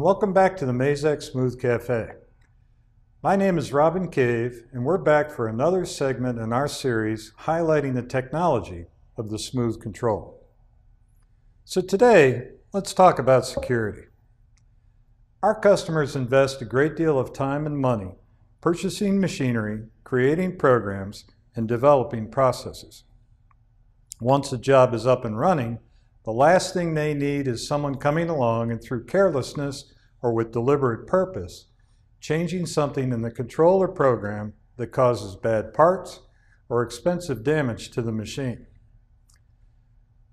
welcome back to the Mazak Smooth Cafe. My name is Robin Cave, and we're back for another segment in our series highlighting the technology of the smooth control. So today, let's talk about security. Our customers invest a great deal of time and money purchasing machinery, creating programs, and developing processes. Once a job is up and running, the last thing they need is someone coming along and through carelessness or with deliberate purpose, changing something in the controller program that causes bad parts or expensive damage to the machine.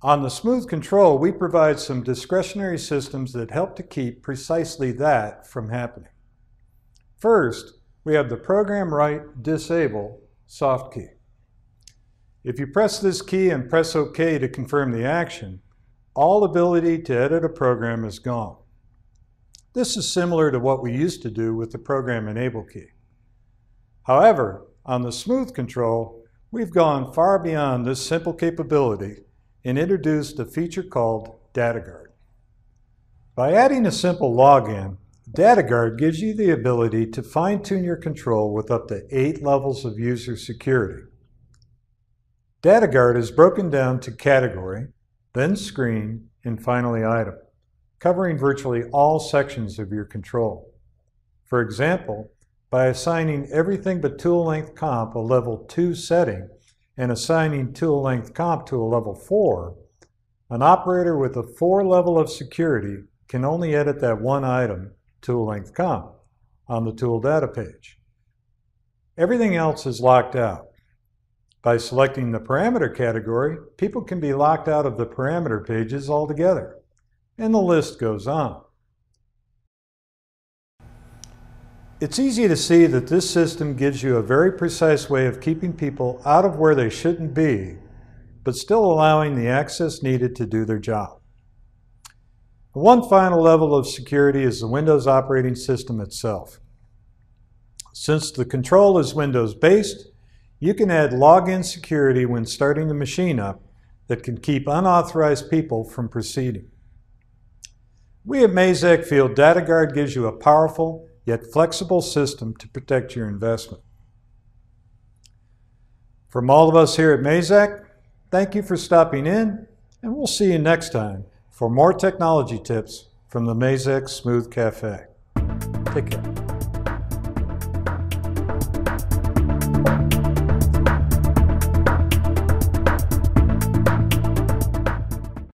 On the smooth control, we provide some discretionary systems that help to keep precisely that from happening. First, we have the program write disable soft key. If you press this key and press OK to confirm the action, all ability to edit a program is gone. This is similar to what we used to do with the program enable key. However, on the smooth control, we've gone far beyond this simple capability and introduced a feature called DataGuard. By adding a simple login, DataGuard gives you the ability to fine-tune your control with up to eight levels of user security. DataGuard is broken down to category, then screen, and finally item, covering virtually all sections of your control. For example, by assigning everything but tool length comp a level 2 setting and assigning tool length comp to a level 4, an operator with a 4 level of security can only edit that one item, tool length comp, on the tool data page. Everything else is locked out. By selecting the parameter category, people can be locked out of the parameter pages altogether. And the list goes on. It's easy to see that this system gives you a very precise way of keeping people out of where they shouldn't be, but still allowing the access needed to do their job. One final level of security is the Windows operating system itself. Since the control is Windows-based, you can add login security when starting the machine up that can keep unauthorized people from proceeding. We at Mazak feel DataGuard gives you a powerful yet flexible system to protect your investment. From all of us here at Mazak, thank you for stopping in, and we'll see you next time for more technology tips from the Mazak Smooth Cafe. Take care.